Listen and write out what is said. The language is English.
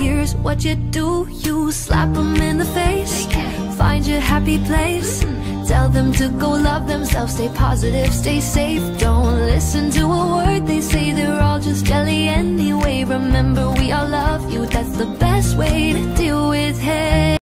Here's what you do You slap them in the face. Find your happy place. Mm-hmm. Tell them to go love themselves. Stay positive, stay safe. Don't listen to a word they say. They're all just jelly anyway. Remember we all love you. That's the best way to deal